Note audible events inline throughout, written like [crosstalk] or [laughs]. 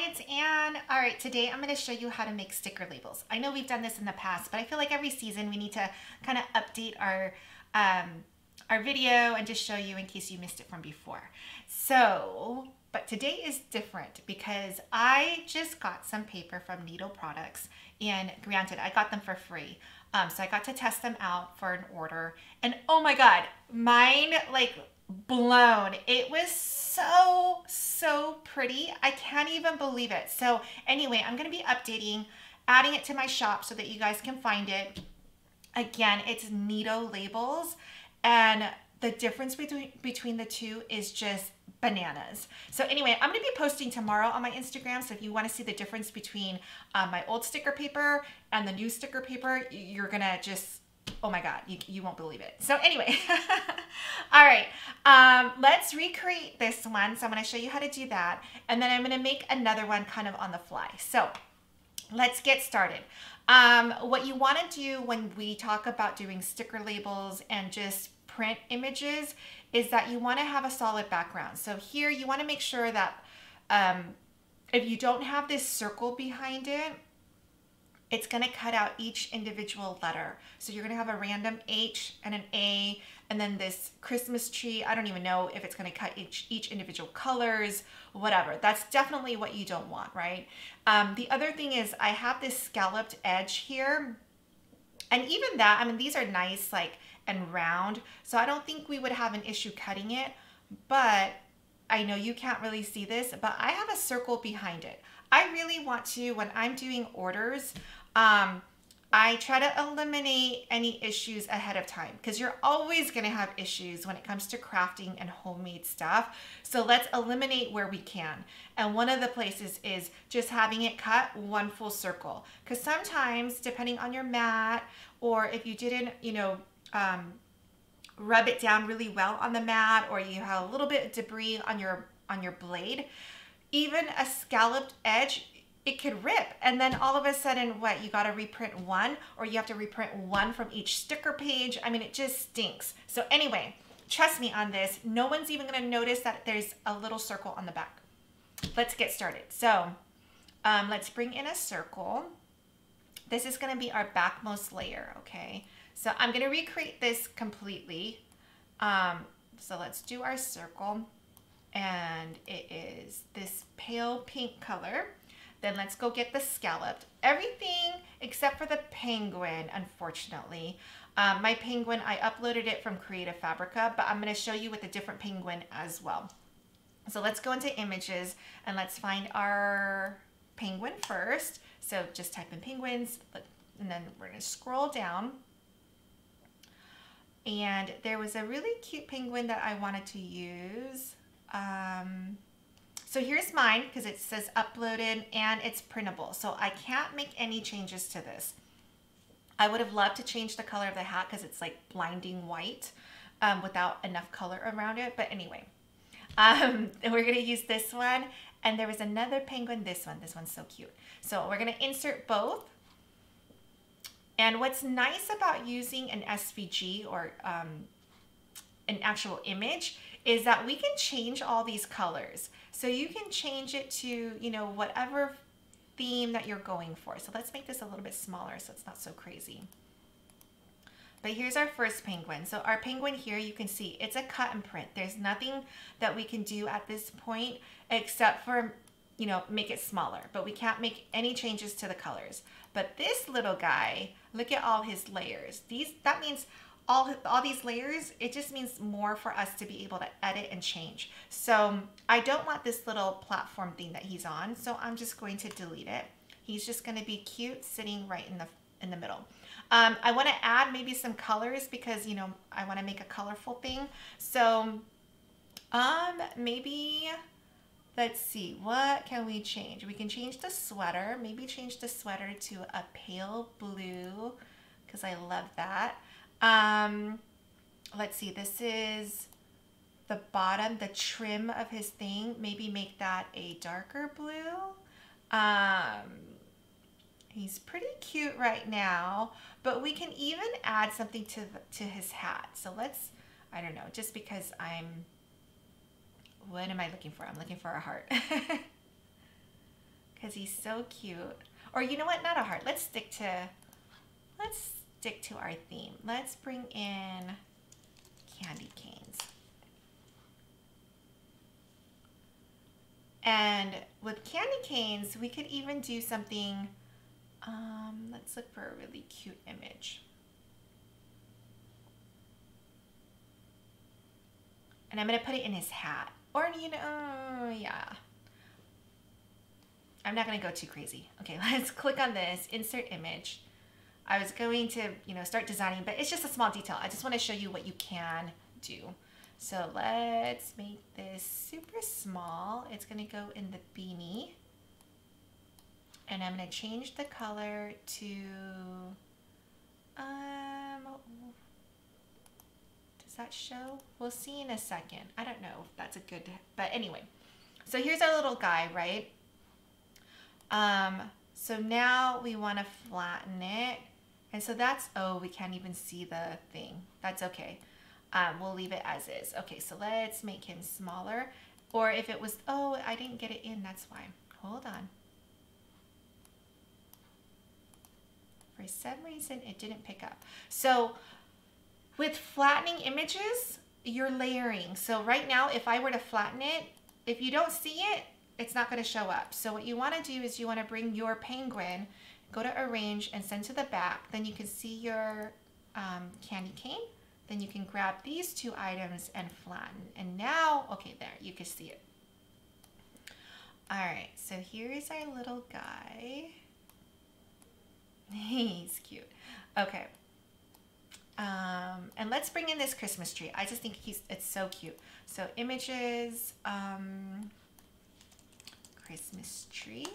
Hi, it's Anne. All right, today I'm going to show you how to make sticker labels. I know we've done this in the past, but I feel like every season we need to kind of update our um, our video and just show you in case you missed it from before. So, but today is different because I just got some paper from Neato Products and granted, I got them for free. Um, so I got to test them out for an order and oh my God, mine like blown. It was so, so pretty. I can't even believe it. So anyway, I'm going to be updating, adding it to my shop so that you guys can find it. Again, it's Neato labels and the difference between, between the two is just bananas. So anyway, I'm going to be posting tomorrow on my Instagram. So if you want to see the difference between um, my old sticker paper and the new sticker paper, you're going to just oh my god you, you won't believe it so anyway [laughs] all right um, let's recreate this one. So i'm going to show you how to do that. And then i'm going to make another one kind of on the fly. So let's get started. Um, what you want to do when we talk about doing sticker labels and just print images is that you want to have a solid background. So here you want to make sure that um, if you don't have this circle behind it it's going to cut out each individual letter. So you're going to have a random H and an A and then this Christmas tree. I don't even know if it's going to cut each, each individual colors, whatever. That's definitely what you don't want, right? Um, the other thing is I have this scalloped edge here. And even that, I mean, these are nice like and round. So I don't think we would have an issue cutting it. But I know you can't really see this, but I have a circle behind it. I really want to, when I'm doing orders, um, I try to eliminate any issues ahead of time because you're always going to have issues when it comes to crafting and homemade stuff. So let's eliminate where we can. And one of the places is just having it cut one full circle because sometimes depending on your mat or if you didn't, you know, um, rub it down really well on the mat or you have a little bit of debris on your on your blade, even a scalloped edge it could rip. And then all of a sudden what you got to reprint one or you have to reprint one from each sticker page? I mean it just stinks. So anyway trust me on this. No one's even going to notice that there's a little circle on the back. Let's get started. So um, let's bring in a circle. This is going to be our backmost layer okay? So i'm going to recreate this completely. Um, so let's do our circle. And it is this pale pink color then let's go get the scalloped. Everything except for the penguin, unfortunately. Um, my penguin, I uploaded it from Creative Fabrica, but I'm going to show you with a different penguin as well. So let's go into images and let's find our penguin first. So just type in penguins and then we're going to scroll down. And there was a really cute penguin that I wanted to use. Um, so here's mine because it says uploaded and it's printable. So I can't make any changes to this. I would have loved to change the color of the hat because it's like blinding white um, without enough color around it. But anyway, um, [laughs] we're going to use this one. And there was another penguin, this one. This one's so cute. So we're going to insert both. And what's nice about using an SVG or um, an actual image is that we can change all these colors. So you can change it to, you know, whatever theme that you're going for. So let's make this a little bit smaller so it's not so crazy. But here's our first penguin. So our penguin here, you can see it's a cut and print. There's nothing that we can do at this point except for, you know, make it smaller. But we can't make any changes to the colors. But this little guy, look at all his layers. These That means all, all these layers, it just means more for us to be able to edit and change. So I don't want this little platform thing that he's on, so I'm just going to delete it. He's just gonna be cute sitting right in the, in the middle. Um, I wanna add maybe some colors because, you know, I wanna make a colorful thing. So um, maybe, let's see, what can we change? We can change the sweater, maybe change the sweater to a pale blue because I love that. Um, let's see, this is the bottom, the trim of his thing. Maybe make that a darker blue. Um, he's pretty cute right now, but we can even add something to, the, to his hat. So let's, I don't know, just because I'm, what am I looking for? I'm looking for a heart. [laughs] because he's so cute. Or you know what? Not a heart. Let's stick to, let's stick to our theme. Let's bring in candy canes. And with candy canes, we could even do something, um, let's look for a really cute image. And I'm gonna put it in his hat. Or, you know, yeah. I'm not gonna go too crazy. Okay, [laughs] let's click on this, insert image. I was going to, you know, start designing, but it's just a small detail. I just wanna show you what you can do. So let's make this super small. It's gonna go in the beanie. And I'm gonna change the color to, um, does that show? We'll see in a second. I don't know if that's a good, but anyway. So here's our little guy, right? Um, so now we wanna flatten it. And so that's, oh, we can't even see the thing. That's okay. Um, we'll leave it as is. Okay, so let's make him smaller. Or if it was, oh, I didn't get it in, that's why. Hold on. For some reason, it didn't pick up. So with flattening images, you're layering. So right now, if I were to flatten it, if you don't see it, it's not gonna show up. So what you wanna do is you wanna bring your penguin, go to arrange and send to the back. Then you can see your um, candy cane then you can grab these two items and flatten. And now, okay, there, you can see it. All right, so here's our little guy. [laughs] He's cute. Okay. Um, and let's bring in this Christmas tree. I just think he's it's so cute. So images, um, Christmas tree.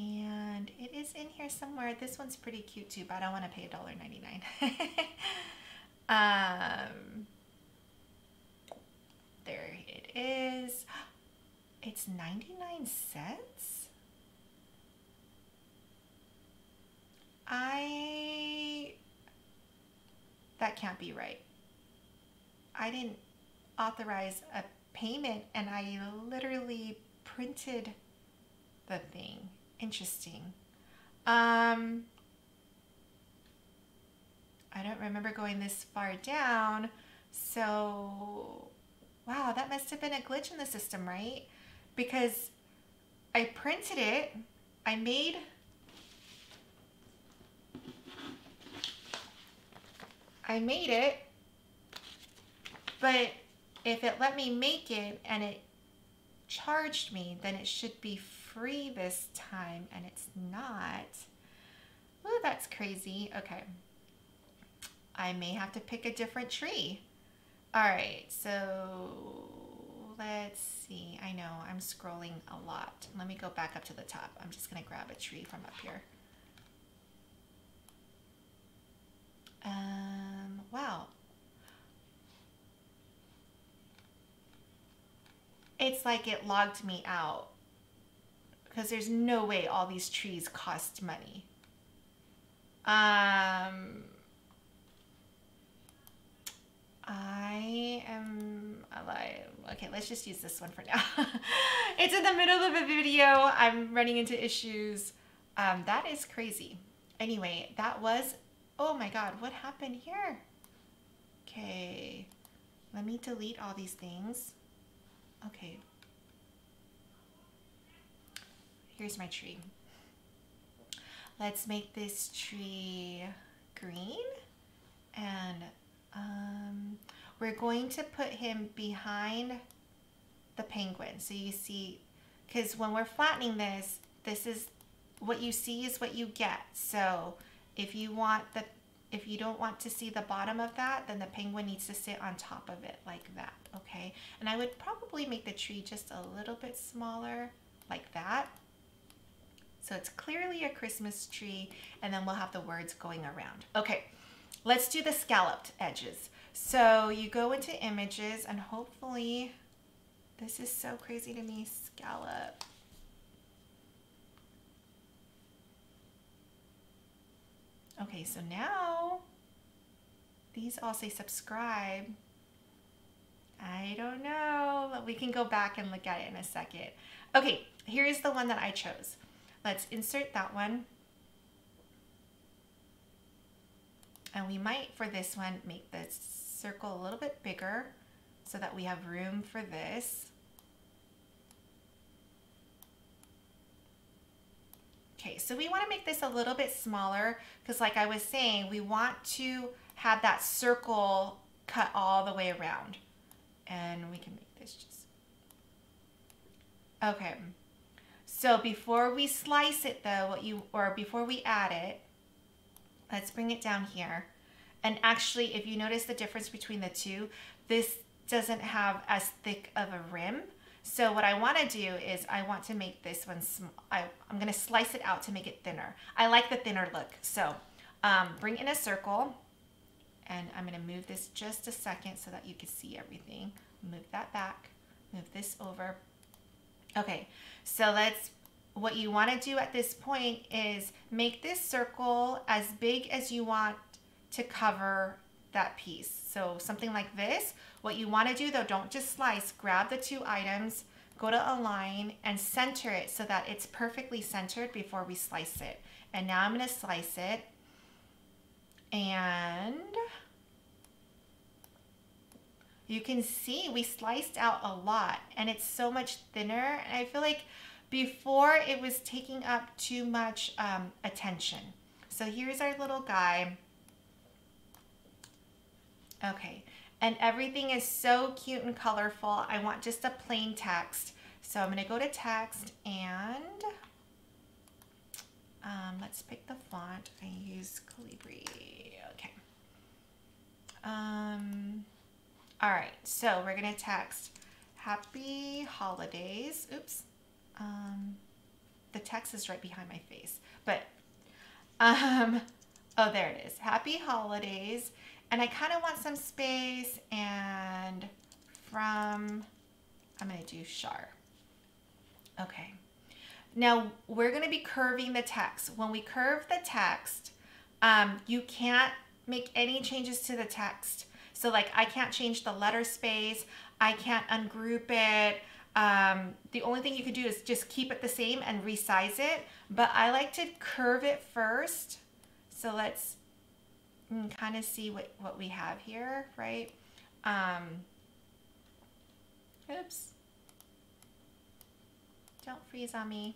And it is in here somewhere. This one's pretty cute too, but I don't want to pay $1.99. [laughs] um, there it is. [gasps] It's 99 cents. I, that can't be right. I didn't authorize a payment and I literally printed the thing. Interesting. Um, I don't remember going this far down. So, wow, that must have been a glitch in the system, right? Because I printed it, I made I made it, but if it let me make it and it charged me, then it should be free this time and it's not. Oh, that's crazy. Okay. I may have to pick a different tree. All right, so let's see. I know I'm scrolling a lot. Let me go back up to the top. I'm just gonna grab a tree from up here. Um, wow. It's like it logged me out because there's no way all these trees cost money. Um, I am alive. Okay, let's just use this one for now. [laughs] it's in the middle of a video. I'm running into issues. Um, that is crazy. Anyway, that was, oh my God, what happened here? Okay, let me delete all these things. Okay, Here's my tree. Let's make this tree green and um, we're going to put him behind the penguin. So you see, because when we're flattening this, this is what you see is what you get. So if you want the, if you don't want to see the bottom of that, then the penguin needs to sit on top of it like that, okay? And I would probably make the tree just a little bit smaller like that. So it's clearly a Christmas tree and then we'll have the words going around. Okay, let's do the scalloped edges. So you go into images and hopefully, this is so crazy to me, scallop. Okay, so now these all say subscribe. I don't know. But we can go back and look at it in a second. Okay, here's the one that I chose. Let's insert that one. And we might, for this one, make the circle a little bit bigger so that we have room for this. Okay, so we want to make this a little bit smaller because like I was saying, we want to have that circle cut all the way around. And we can make this just... Okay. So before we slice it though, what you, or before we add it, let's bring it down here. And actually, if you notice the difference between the two, this doesn't have as thick of a rim. So what I want to do is I want to make this one, I, am going to slice it out to make it thinner. I like the thinner look. So um, bring in a circle and I'm going to move this just a second so that you can see everything. Move that back, move this over. Okay, so let's, what you want to do at this point is make this circle as big as you want to cover that piece. So something like this. What you want to do though, don't just slice, grab the two items, go to align and center it so that it's perfectly centered before we slice it. And now I'm going to slice it and you can see we sliced out a lot and it's so much thinner. And I feel like before it was taking up too much um, attention. So here's our little guy. Okay, and everything is so cute and colorful. I want just a plain text. So I'm gonna go to text and um, let's pick the font. I use Calibri, okay. Um, all right, so we're gonna text happy holidays. Oops, um, the text is right behind my face, but um, oh, there it is. Happy holidays and I kind of want some space and from, I'm to do char. Okay. Now we're to be curving the text. When we curve the text, um, you can't make any changes to the text. So like I can't change the letter space. I can't ungroup it. Um, the only thing you can do is just keep it the same and resize it. But I like to curve it first. So let's kind of see what, what we have here, right? Um, oops. Don't freeze on me.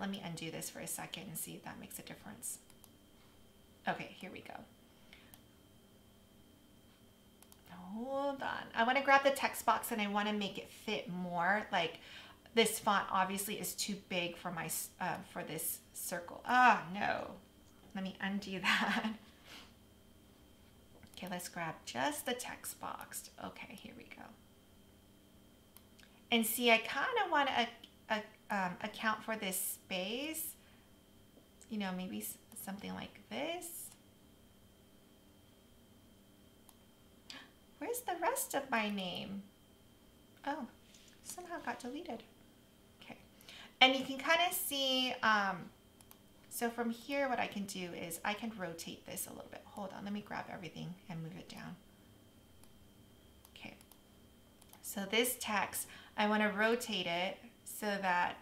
Let me undo this for a second and see if that makes a difference. Okay, here we go. Hold on. I want to grab the text box and I want to make it fit more. Like this font obviously is too big for my uh, for this circle. Ah, oh, no. Let me undo [laughs] that. Okay, let's grab just the text box. Okay, here we go. And see, I kind of want to um, account for this space. You know, maybe something like this. [gasps] Where's the rest of my name? Oh, somehow got deleted. Okay. And you can kind of see, um, so from here, what I can do is I can rotate this a little bit. Hold on, let me grab everything and move it down. Okay, so this text, I want to rotate it so that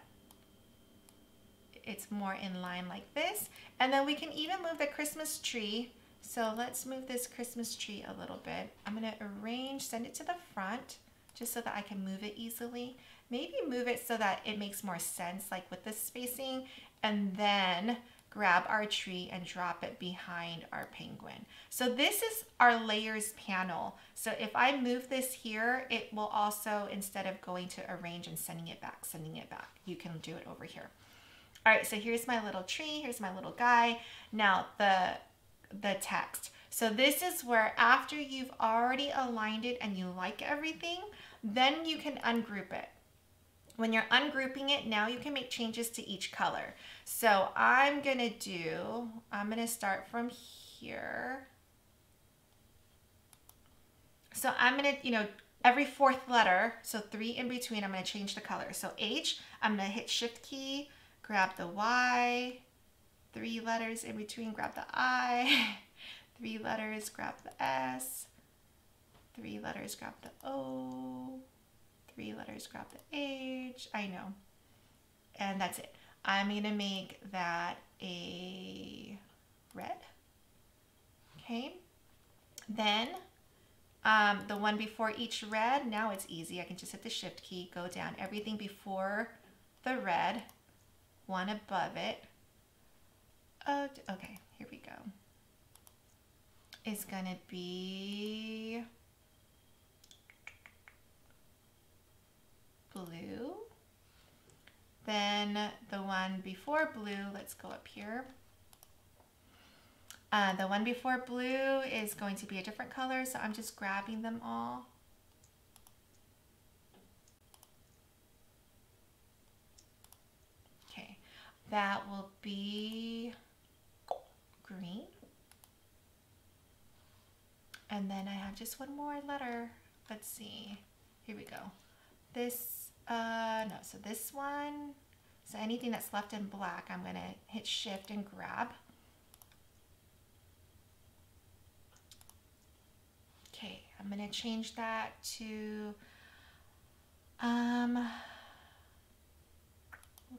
it's more in line like this. And then we can even move the Christmas tree. So let's move this Christmas tree a little bit. I'm gonna arrange, send it to the front just so that I can move it easily maybe move it so that it makes more sense, like with this spacing, and then grab our tree and drop it behind our penguin. So this is our layers panel. So if I move this here, it will also, instead of going to arrange and sending it back, sending it back, you can do it over here. All right, so here's my little tree, here's my little guy. Now the, the text. So this is where after you've already aligned it and you like everything, then you can ungroup it. When you're ungrouping it, now you can make changes to each color. So I'm gonna do, I'm gonna start from here. So I'm gonna, you know, every fourth letter, so three in between, I'm gonna change the color. So H, I'm gonna hit shift key, grab the Y, three letters in between, grab the I, [laughs] Three letters, grab the S. Three letters, grab the O. Three letters, grab the H. I know. And that's it. I'm going to make that a red. Okay. Then um, the one before each red, now it's easy. I can just hit the shift key, go down. Everything before the red, one above it. Oh, okay, here we go. It's gonna be blue. Then the one before blue, let's go up here. Uh, the one before blue is going to be a different color, so I'm just grabbing them all. Okay, that will be green. And then I have just one more letter. Let's see. Here we go. This, uh, no, so this one, so anything that's left in black, I'm gonna hit shift and grab. Okay, I'm gonna change that to, um,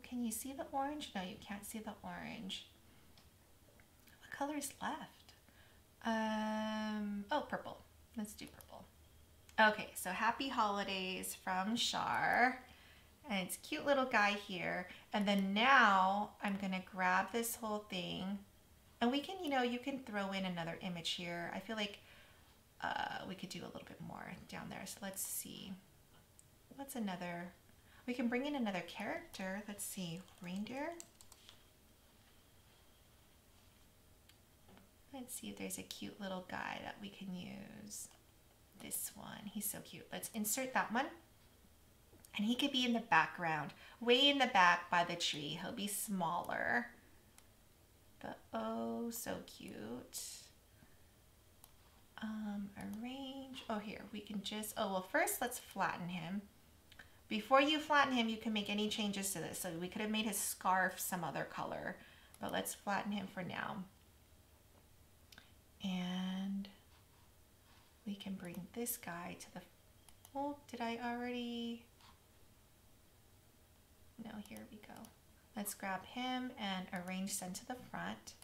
can you see the orange? No, you can't see the orange. What color is left? Um, oh, purple. Let's do purple. Okay, so happy holidays from Shar. And it's cute little guy here. And then now I'm gonna grab this whole thing and we can, you know, you can throw in another image here. I feel like uh, we could do a little bit more down there. So let's see. What's another? We can bring in another character. Let's see. Reindeer. Let's see if there's a cute little guy that we can use. This one. He's so cute. Let's insert that one. And he could be in the background, way in the back by the tree. He'll be smaller. But oh, so cute. Um, arrange. Oh, here, we can just, oh, well, first let's flatten him. Before you flatten him, you can make any changes to this. So we could have made his scarf some other color, but let's flatten him for now. And we can bring this guy to the, oh, did I already? No, here we go. Let's grab him and arrange them to the front.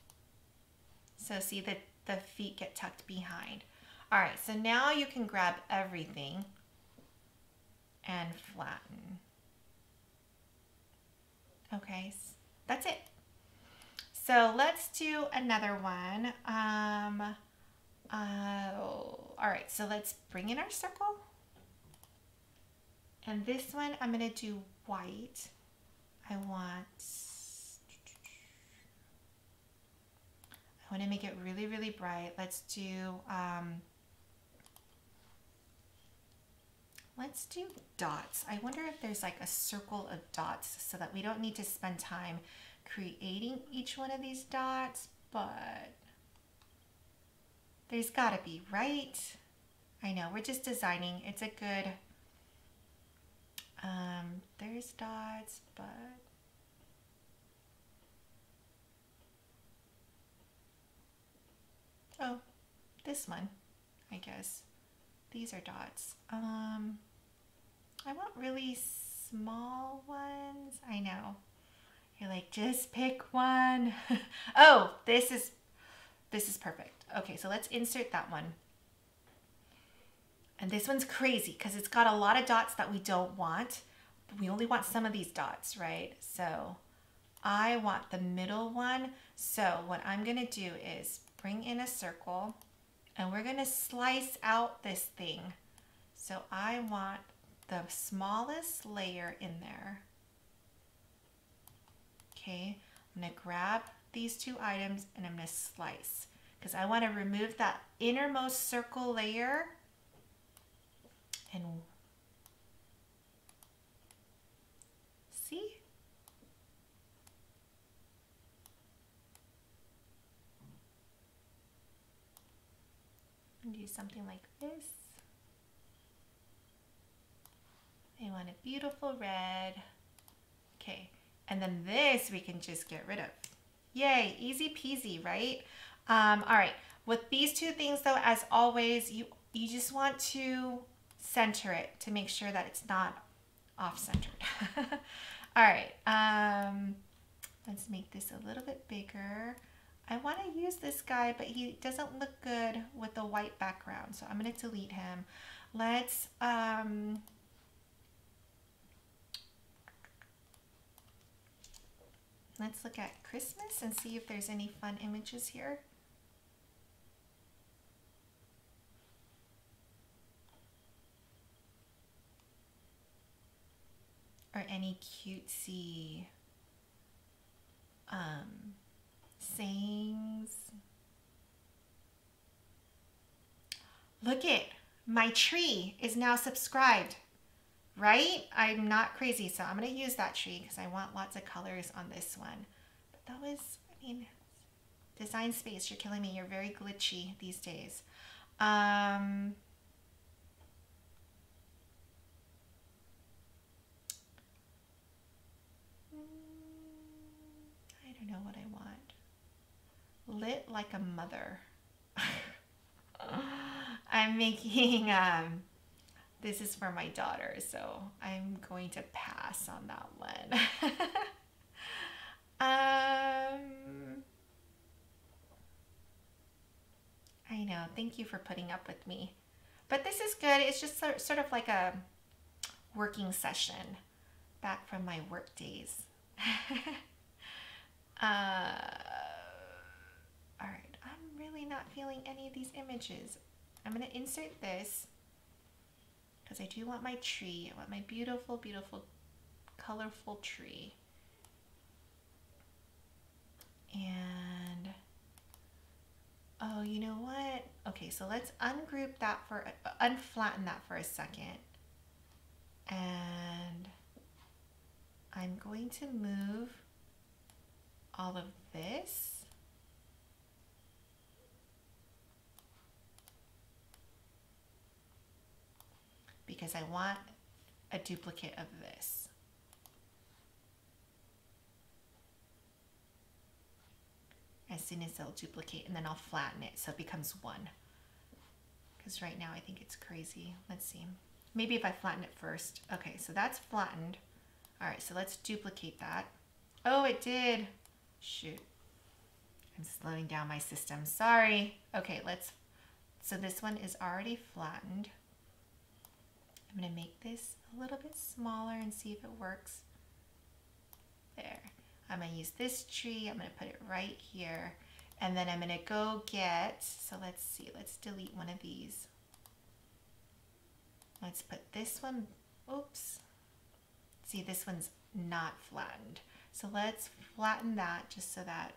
So see that the feet get tucked behind. All right, so now you can grab everything and flatten. Okay, that's it. So let's do another one. Um, uh, all right, so let's bring in our circle. And this one, I'm gonna do white. I want I want to make it really, really bright. Let's do, um, let's do dots. I wonder if there's like a circle of dots so that we don't need to spend time creating each one of these dots, but there's gotta be, right? I know, we're just designing. It's a good, um, there's dots, but Oh, this one, I guess. These are dots. Um, I want really small ones. I know. You're like, just pick one. [laughs] oh, this is, this is perfect. Okay, so let's insert that one. And this one's crazy because it's got a lot of dots that we don't want. we only want some of these dots, right? So I want the middle one. So what I'm gonna do is bring in a circle and we're gonna slice out this thing. So I want the smallest layer in there. Okay, I'm gonna grab these two items and I'm gonna slice because I wanna remove that innermost circle layer and see? and do something like this. I want a beautiful red. Okay, and then this we can just get rid of. Yay, easy peasy, right? Um, all right, With these two things though, as always, you, you just want to center it to make sure that it's not off-centered. [laughs] All right, um, let's make this a little bit bigger. I want to use this guy, but he doesn't look good with the white background, so I'm going to delete him. Let's, um, let's look at Christmas and see if there's any fun images here. Or any cutesy um, sayings. Look it, my tree is now subscribed, right? I'm not crazy, so I'm gonna use that tree because I want lots of colors on this one. But that was, I mean, design space, you're killing me. You're very glitchy these days. Um, I don't know what I want. Lit like a mother. [laughs] I'm making, um, this is for my daughter, so I'm going to pass on that one. [laughs] um, I know, thank you for putting up with me. But this is good. It's just sort of like a working session back from my work days. [laughs] Uh, all right, I'm really not feeling any of these images. I'm gonna insert this because I do want my tree. I want my beautiful, beautiful, colorful tree. And, oh, you know what? Okay, so let's ungroup that for, uh, unflatten that for a second. And I'm going to move all of this. Because I want a duplicate of this. As soon as it'll duplicate and then I'll flatten it so it becomes one. Because right now I think it's crazy. Let's see. Maybe if I flatten it first. Okay, so that's flattened. All right, so let's duplicate that. Oh, it did. Shoot. I'm slowing down my system. Sorry. Okay, let's, so this one is already flattened. I'm going to make this a little bit smaller and see if it works. There. I'm going to use this tree. I'm going to put it right here. And then I'm going to go get, so let's see, let's delete one of these. Let's put this one, oops. See, this one's not flattened. So let's flatten that just so that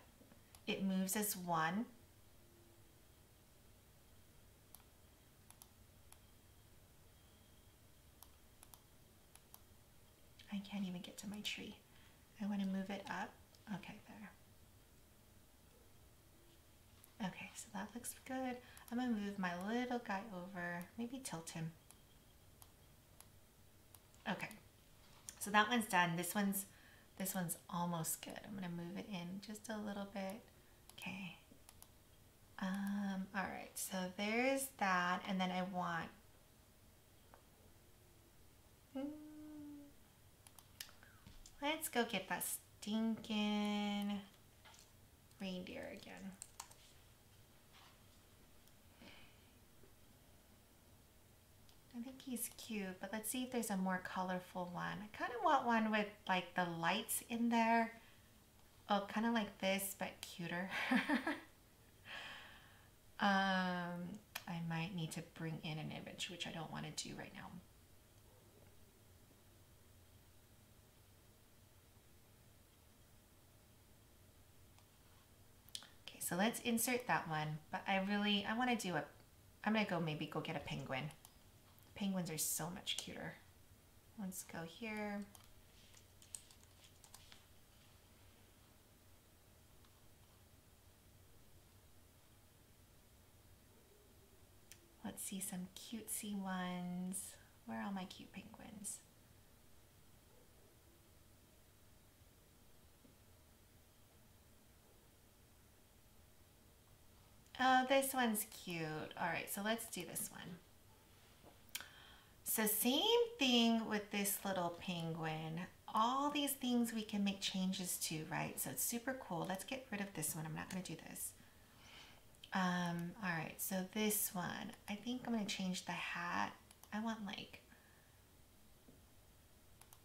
it moves as one. I can't even get to my tree. I want to move it up. Okay, there. Okay, so that looks good. I'm going to move my little guy over, maybe tilt him. Okay, so that one's done. This one's this one's almost good. I'm gonna move it in just a little bit. Okay. Um, all right, so there's that, and then I want, let's go get that stinking reindeer again. I think he's cute, but let's see if there's a more colorful one. I kind of want one with like the lights in there. Oh, kind of like this, but cuter. [laughs] um, I might need to bring in an image, which I don't want to do right now. So let's insert that one, but I really, I want to do a, I'm going to go maybe go get a penguin. Penguins are so much cuter. Let's go here. Let's see some cutesy ones. Where are all my cute penguins? Oh, this one's cute. All right, so let's do this one. So same thing with this little penguin. All these things we can make changes to, right? So it's super cool. Let's get rid of this one. I'm not going to do this. Um, all right, so this one, I think I'm going to change the hat. I want like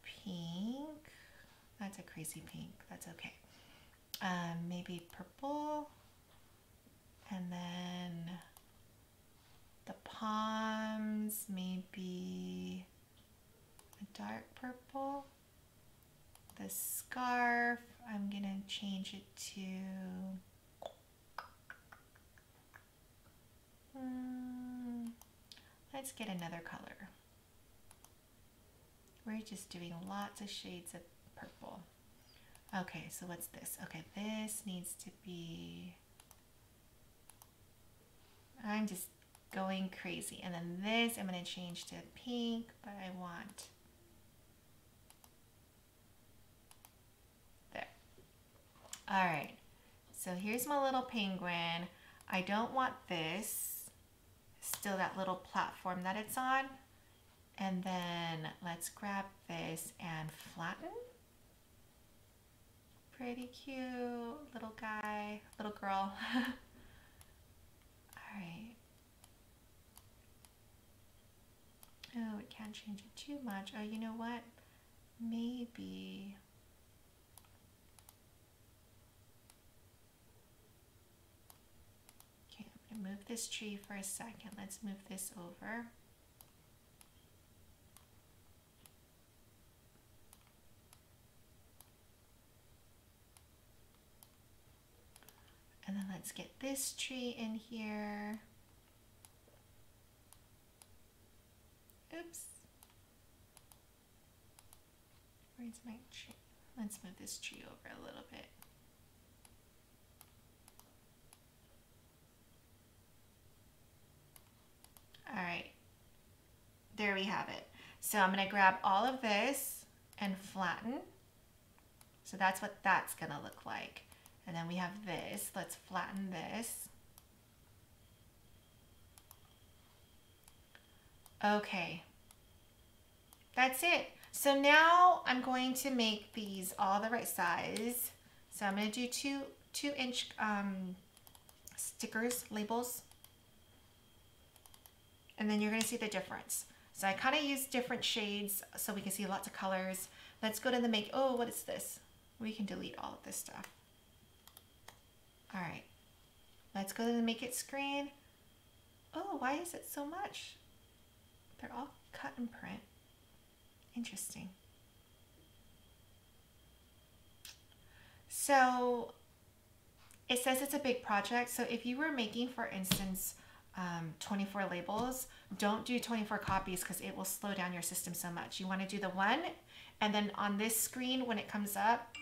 pink. That's a crazy pink. That's okay. Um, maybe purple. And then the palms, maybe a dark purple. The scarf, I'm going to change it to hmm, let's get another color. We're just doing lots of shades of purple. Okay, so what's this? Okay, this needs to be, I'm just going crazy. And then this, I'm gonna change to pink, but I want, there. All right, so here's my little penguin. I don't want this, still that little platform that it's on. And then let's grab this and flatten. Pretty cute little guy, little girl. [laughs] All right. Oh, it can't change it too much. Oh, you know what? Maybe. Okay, I'm going to move this tree for a second. Let's move this over. And then let's get this tree in here. Oops. Where's my tree? Let's move this tree over a little bit. All right, there we have it. So I'm gonna grab all of this and flatten. So that's what that's gonna look like. And then we have this. Let's flatten this. Okay. That's it. So now I'm going to make these all the right size. So I'm going to do two, two inch um, stickers, labels. And then you're going to see the difference. So I kind of use different shades so we can see lots of colors. Let's go to the make, oh, what is this? We can delete all of this stuff. All right, let's go to the make it screen. Oh, why is it so much? They're all cut and print. Interesting. So it says it's a big project. So if you were making, for instance, um, 24 labels, don't do 24 copies because it will slow down your system so much. You want to do the one and then on this screen when it comes up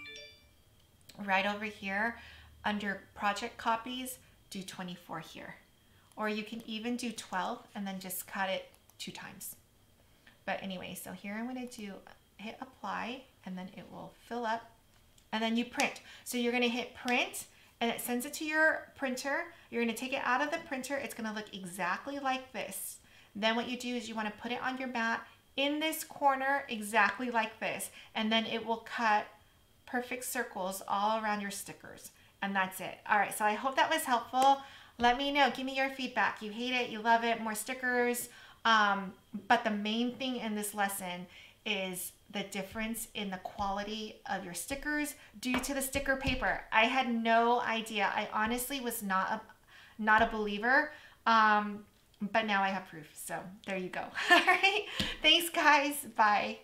right over here, under project copies, do 24 here. Or you can even do 12 and then just cut it two times. But anyway, so here I'm gonna do, hit apply and then it will fill up and then you print. So you're gonna hit print and it sends it to your printer. You're gonna take it out of the printer. It's gonna look exactly like this. Then what you do is you wanna put it on your mat in this corner exactly like this. And then it will cut perfect circles all around your stickers. And that's it. All right, so I hope that was helpful. Let me know. Give me your feedback. You hate it, you love it, more stickers. Um, but the main thing in this lesson is the difference in the quality of your stickers due to the sticker paper. I had no idea. I honestly was not a not a believer. Um, but now I have proof. So there you go. [laughs] All right. Thanks guys. Bye.